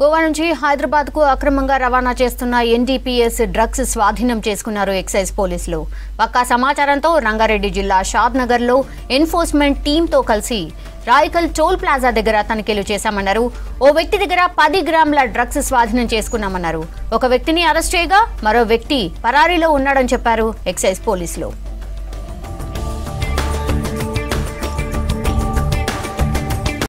గోవా నుంచి హైదరాబాద్కు అక్రమంగా రవాణా చేస్తున్న ఎన్డీపీఎస్ డ్రగ్స్ స్వాధీనం చేసుకున్నారు ఎక్సైజ్ పోలీసులు. పక్కా సమాచారంతో రంగారెడ్డి జిల్లా షాద్ నగర్లో ఎన్ఫోర్స్మెంట్ టీంతో కలిసి రాయకల్ టోల్ ప్లాజా దగ్గర తనిఖీలు చేశామన్నారు. ఓ వ్యక్తి దగ్గర పది గ్రాముల డ్రగ్స్ స్వాధీనం చేసుకున్నామన్నారు. ఒక వ్యక్తిని అరెస్ట్ చేయగా మరో వ్యక్తి పరారీలో ఉన్నాడని చెప్పారు ఎక్సైజ్ పోలీసులు.